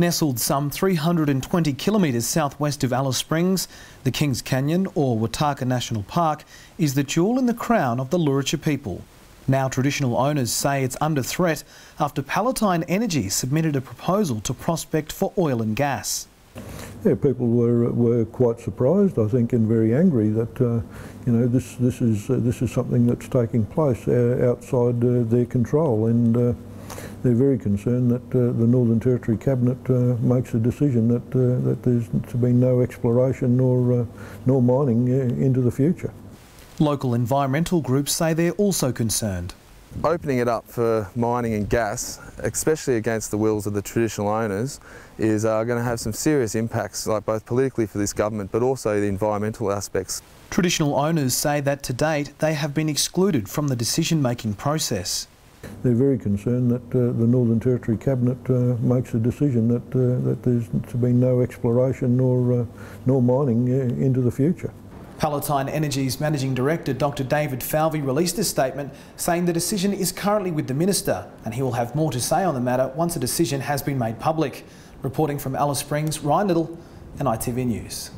Nestled some 320 kilometres southwest of Alice Springs, the Kings Canyon, or Watarrka National Park, is the jewel in the crown of the Luritja people. Now traditional owners say it's under threat after Palatine Energy submitted a proposal to prospect for oil and gas. Yeah, people were were quite surprised, I think, and very angry that uh, you know this this is uh, this is something that's taking place uh, outside uh, their control, and uh, they're very concerned that uh, the Northern Territory Cabinet uh, makes a decision that, uh, that there's to be no exploration nor, uh, nor mining uh, into the future. Local environmental groups say they're also concerned. Opening it up for mining and gas, especially against the wills of the traditional owners, is uh, going to have some serious impacts, like both politically for this government, but also the environmental aspects. Traditional owners say that to date they have been excluded from the decision-making process. They're very concerned that uh, the Northern Territory Cabinet uh, makes a decision that, uh, that there's to be no exploration nor, uh, nor mining uh, into the future. Palatine Energy's Managing Director Dr David Falvey released a statement saying the decision is currently with the Minister and he will have more to say on the matter once a decision has been made public. Reporting from Alice Springs, Ryan Liddle and ITV News.